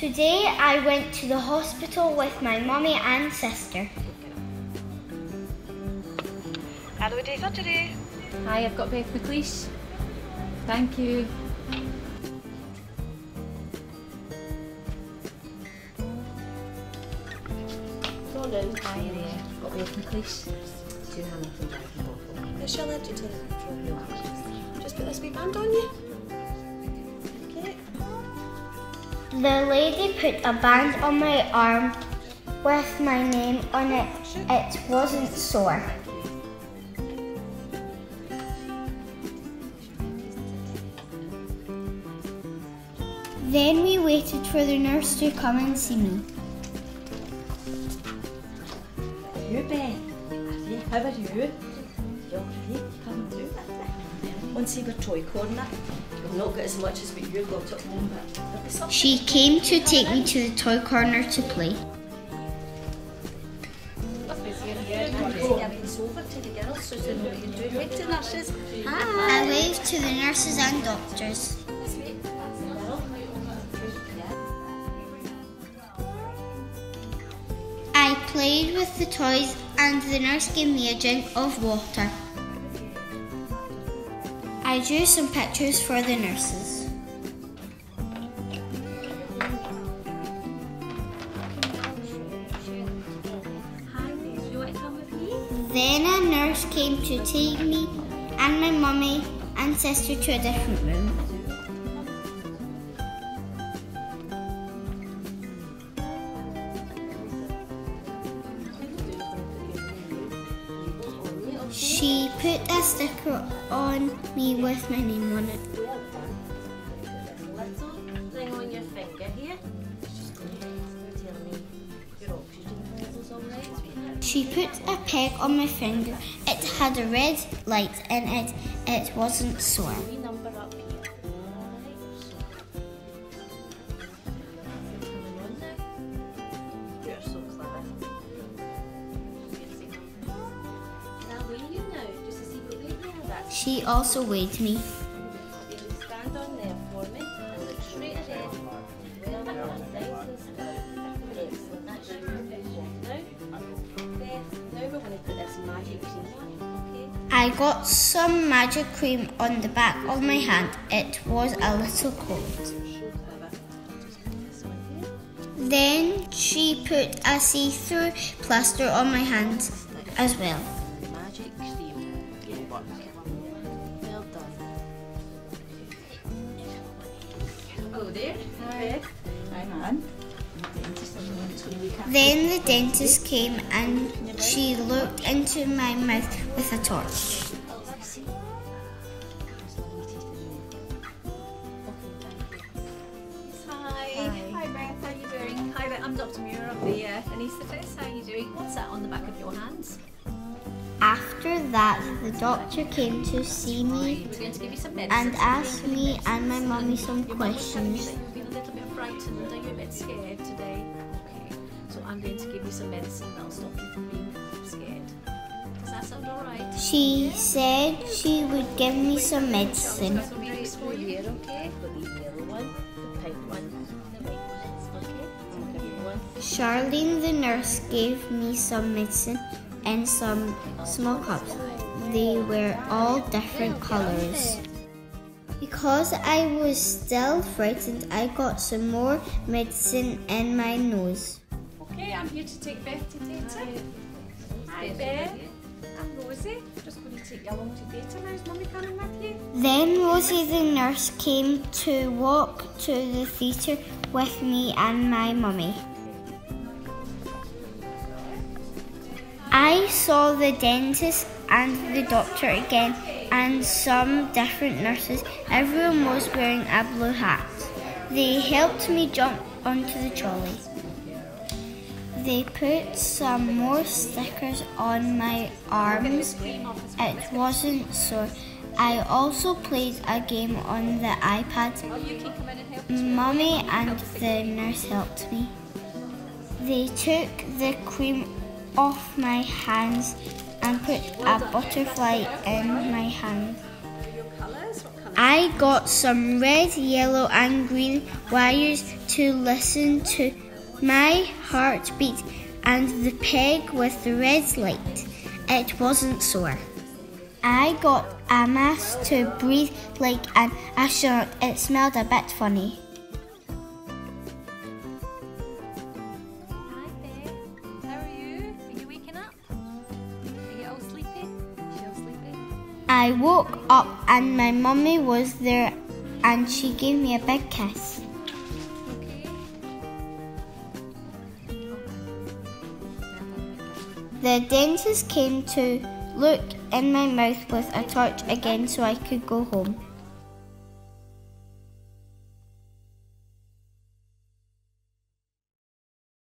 Today I went to the hospital with my mommy and sister. Hello, day surgery. Hi, I've got Beth McLeish. Thank you. Morning. Hi there, got Beth McLeish. Two Hamilton Drive in Bothwell. Is she allergic to the petroleum? Just put this wee band on you. The lady put a band on my arm with my name on it. It wasn't sore. Then we waited for the nurse to come and see me. You're you? How are you? You alright? Coming through? Once you were toy corner, we've not got as much as what you've got at home, but there'll be something. She came to take me to the toy corner to play. It's over to the girls so they know what you're doing. Wait to nurses. I waved to the nurses and doctors. I played with the toys and the nurse gave me a drink of water. I drew some pictures for the nurses. Then a nurse came to take me and my mummy and sister to a different room. She put a sticker on me with my name on it. She put a peg on my finger. It had a red light in it. It wasn't sore. Magic cream on, me. I got some magic cream on the back of my hand. It was a little cold. Then she put a see-through plaster on my hand as. Well Hello there. Hi. I'm Then the dentist came and she looked into my mouth with a torch. Hi. Hi, Beth. How are you doing? Hi there. I'm Dr. Muir of the uh, anaesthetist. How are you doing? What's that on the back of your hands? After that, the doctor came to see me and asked me and my mummy some questions. So I'm going to give you some medicine that'll stop you from being scared. Does that sound alright? She said she would give me some medicine. Charlene, the nurse, gave me some medicine in some small cups. They were all different colours. Because I was still frightened, I got some more medicine in my nose. Okay, I'm here to take Beth to theatre. Hi, Beth. I'm Rosie. Just going to take you along to theatre now. Is Mummy coming with you? Then Rosie, the nurse, came to walk to the theatre with me and my mummy. I saw the dentist and the doctor again and some different nurses. Everyone was wearing a blue hat. They helped me jump onto the trolley. They put some more stickers on my arms. It wasn't sore. I also played a game on the iPad. Mummy and the nurse helped me. They took the cream off my hands and put a butterfly in my hand. I got some red, yellow, and green wires to listen to my heartbeat and the peg with the red light. It wasn't sore. I got a mask to breathe like an astronaut. It smelled a bit funny. I woke up and my mummy was there and she gave me a big kiss. The dentist came to look in my mouth with a torch again so I could go home.